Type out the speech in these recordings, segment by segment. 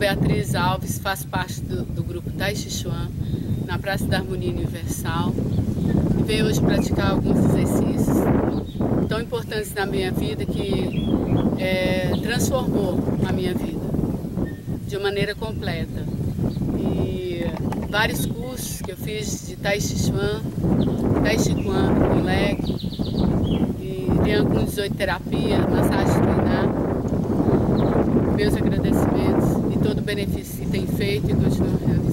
Beatriz Alves, faço parte do, do grupo Tai Chi Chuan, na Praça da Harmonia Universal. E venho hoje praticar alguns exercícios tão importantes na minha vida que é, transformou a minha vida de maneira completa. E vários cursos que eu fiz de Tai Chi Chuan, Tai Chi Chuan, moleque, e com 18 terapia, massagem treinar. Meus agradecimentos todo o benefício que tem feito e continuo realizando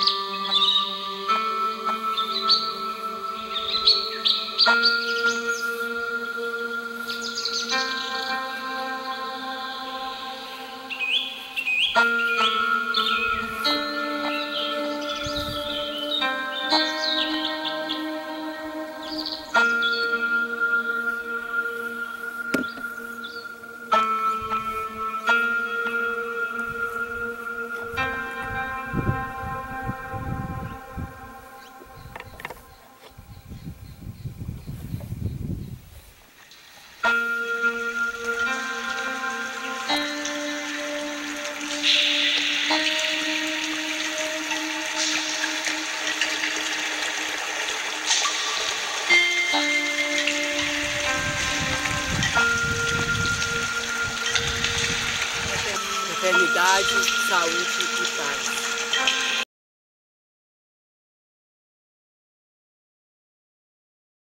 left. Eternidade, saúde e paz.